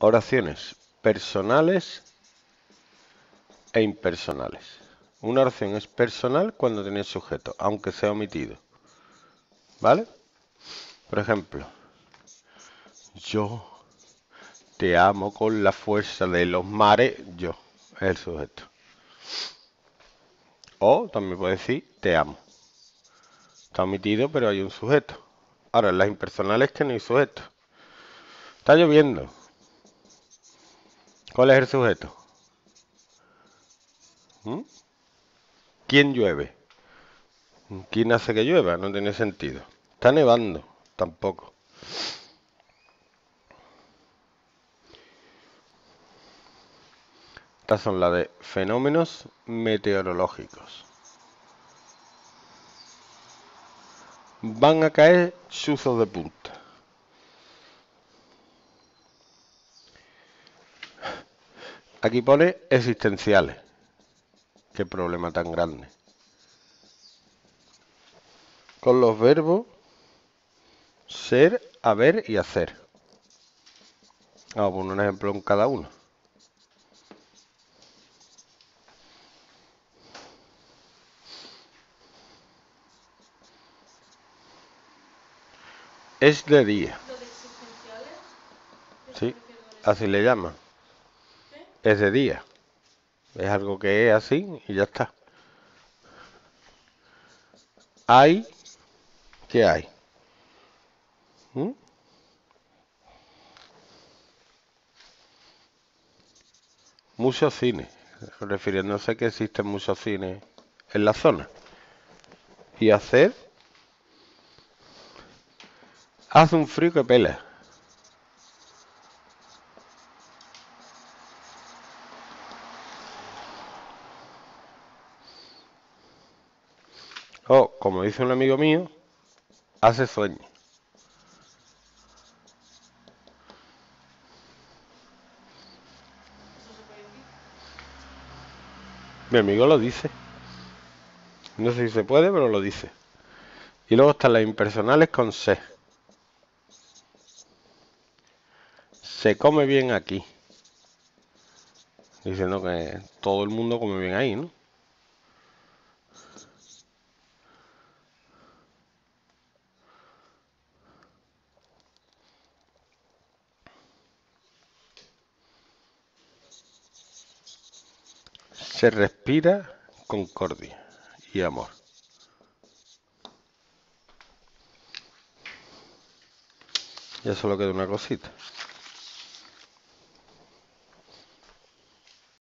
oraciones personales e impersonales. Una oración es personal cuando tiene sujeto, aunque sea omitido. ¿Vale? Por ejemplo, yo te amo con la fuerza de los mares, yo, es el sujeto. O también puede decir te amo. Está omitido, pero hay un sujeto. Ahora, las impersonales que no hay sujeto. Está lloviendo. ¿Cuál es el sujeto? ¿Mm? ¿Quién llueve? ¿Quién hace que llueva? No tiene sentido. Está nevando, tampoco. Estas son las de fenómenos meteorológicos. Van a caer chuzos de punta. Aquí pone existenciales. Qué problema tan grande. Con los verbos ser, haber y hacer. Vamos a poner un ejemplo en cada uno. Es de día. Sí, así le llaman. Es de día. Es algo que es así y ya está. Hay. ¿Qué hay? ¿Mm? Muchos cines, refiriéndose a que existen muchos cines en la zona. Y hacer Hace un frío que pela. O, como dice un amigo mío, hace sueño. Mi amigo lo dice. No sé si se puede, pero lo dice. Y luego están las impersonales con C. se come bien aquí. Diciendo que todo el mundo come bien ahí, ¿no? Se respira concordia y amor. Ya solo queda una cosita.